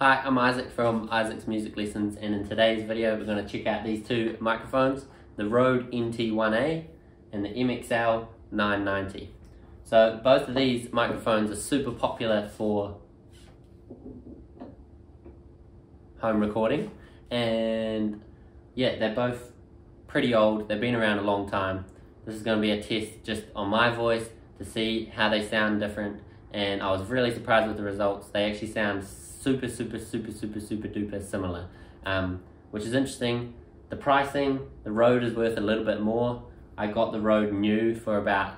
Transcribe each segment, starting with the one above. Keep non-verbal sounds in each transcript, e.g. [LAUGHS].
Hi, I'm Isaac from Isaac's Music Lessons and in today's video we're going to check out these two microphones, the Rode NT1A and the MXL 990. So both of these microphones are super popular for home recording and yeah, they're both pretty old, they've been around a long time. This is going to be a test just on my voice to see how they sound different and I was really surprised with the results. They actually sound super, super, super, super, super duper similar, um, which is interesting. The pricing, the Rode is worth a little bit more. I got the Rode new for about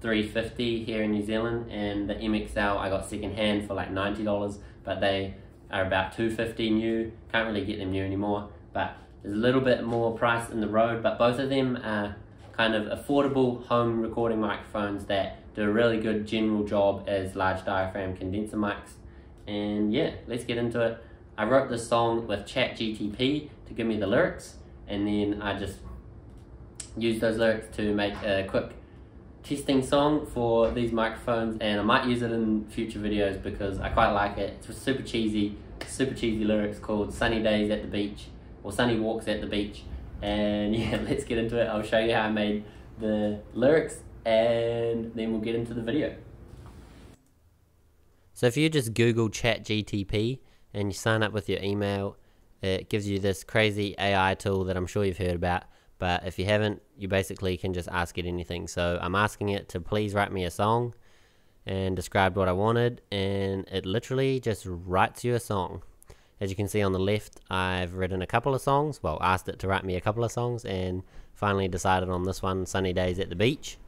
350 here in New Zealand, and the MXL I got second hand for like $90, but they are about 250 new. Can't really get them new anymore, but there's a little bit more price in the Rode but both of them are kind of affordable home recording microphones that do a really good general job as large diaphragm condenser mics and yeah, let's get into it. I wrote this song with ChatGTP to give me the lyrics, and then I just used those lyrics to make a quick testing song for these microphones, and I might use it in future videos because I quite like it. It's super cheesy, super cheesy lyrics called Sunny Days at the Beach, or Sunny Walks at the Beach. And [LAUGHS] yeah, let's get into it. I'll show you how I made the lyrics, and then we'll get into the video. So if you just Google ChatGTP and you sign up with your email, it gives you this crazy AI tool that I'm sure you've heard about. But if you haven't, you basically can just ask it anything. So I'm asking it to please write me a song and described what I wanted, and it literally just writes you a song. As you can see on the left, I've written a couple of songs. Well, asked it to write me a couple of songs, and finally decided on this one, Sunny Days at the Beach.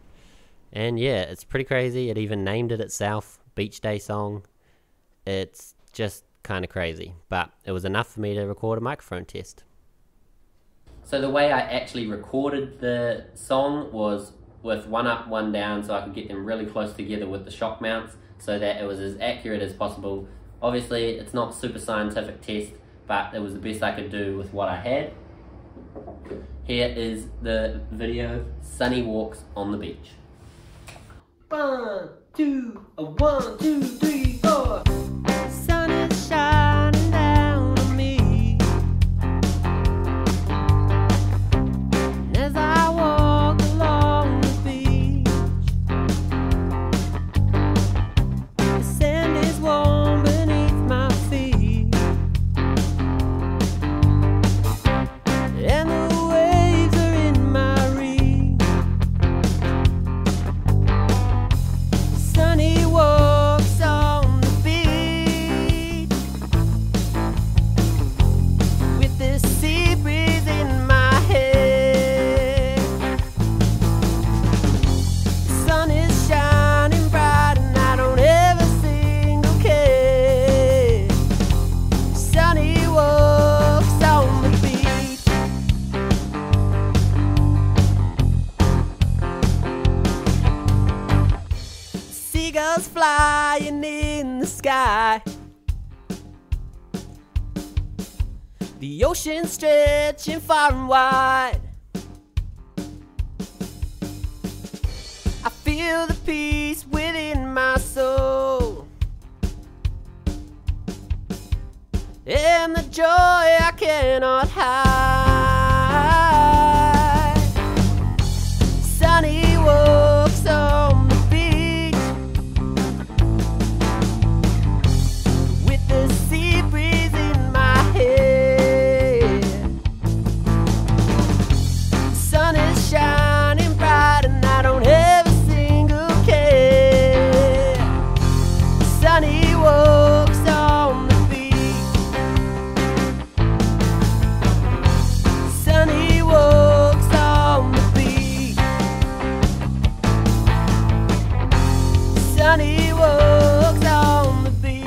And yeah, it's pretty crazy. It even named it itself beach day song. It's just kind of crazy, but it was enough for me to record a microphone test. So the way I actually recorded the song was with one up, one down, so I could get them really close together with the shock mounts so that it was as accurate as possible. Obviously, it's not super scientific test, but it was the best I could do with what I had. Here is the video, Sunny Walks on the Beach. One, two, a one, two, three, four. Flying in the sky. The ocean stretching far and wide. I feel the peace within my soul. And the joy I cannot hide. Sunny walks on the beach.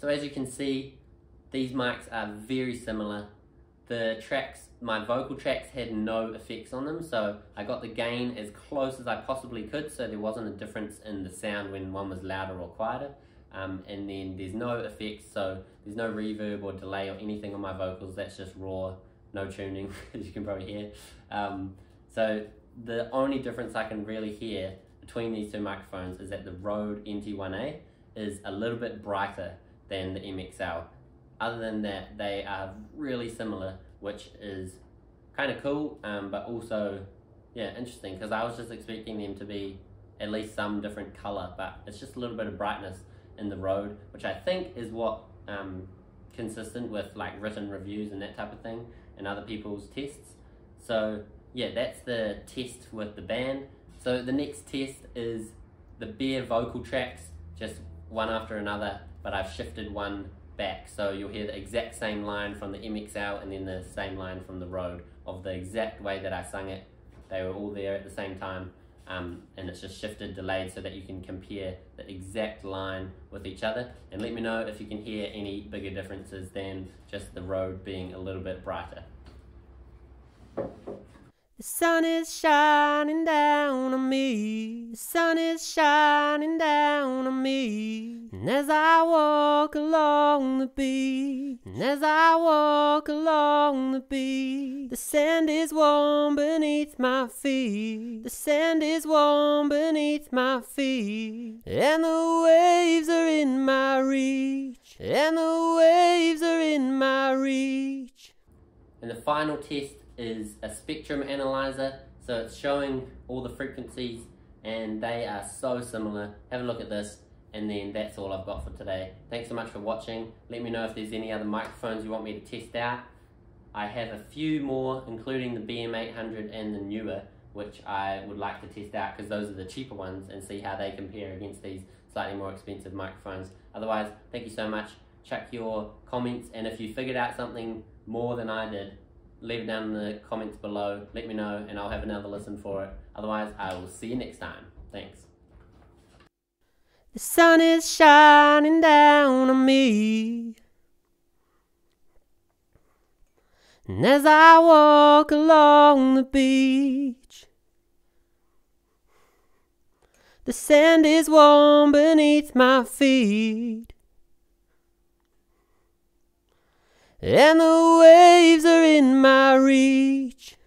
So as you can see, these mics are very similar. The tracks, my vocal tracks had no effects on them, so I got the gain as close as I possibly could, so there wasn't a difference in the sound when one was louder or quieter. Um, and then there's no effects, so there's no reverb or delay or anything on my vocals. That's just raw, no tuning, [LAUGHS] as you can probably hear. Um, so the only difference I can really hear between these two microphones is that the Rode NT1A is a little bit brighter than the MXL. Other than that, they are really similar, which is kind of cool, um, but also, yeah, interesting because I was just expecting them to be at least some different color, but it's just a little bit of brightness in the Rode, which I think is what um, consistent with like written reviews and that type of thing and other people's tests. So yeah, that's the test with the band. So the next test is the bare vocal tracks, just one after another, but I've shifted one back. So you'll hear the exact same line from the MXL and then the same line from the Rode of the exact way that I sung it. They were all there at the same time. Um, and it's just shifted delayed so that you can compare the exact line with each other and let me know if you can hear any bigger differences than just the Rode being a little bit brighter. The sun is shining down on me. The sun is shining down on me. And as I walk along the beach, and as I walk along the beach, the sand is warm beneath my feet. The sand is warm beneath my feet. And the waves are in my reach. And the waves are in my reach. And the final test is a spectrum analyzer. So it's showing all the frequencies and they are so similar. Have a look at this and then that's all I've got for today. Thanks so much for watching. Let me know if there's any other microphones you want me to test out. I have a few more, including the BM800 and the Neewer, which I would like to test out because those are the cheaper ones and see how they compare against these slightly more expensive microphones. Otherwise, thank you so much. Check your comments and if you figured out something more than I did, leave it down in the comments below. Let me know and I'll have another listen for it. Otherwise, I will see you next time. Thanks. The sun is shining down on me. And as I walk along the beach, the sand is warm beneath my feet. And the waves are in my reach.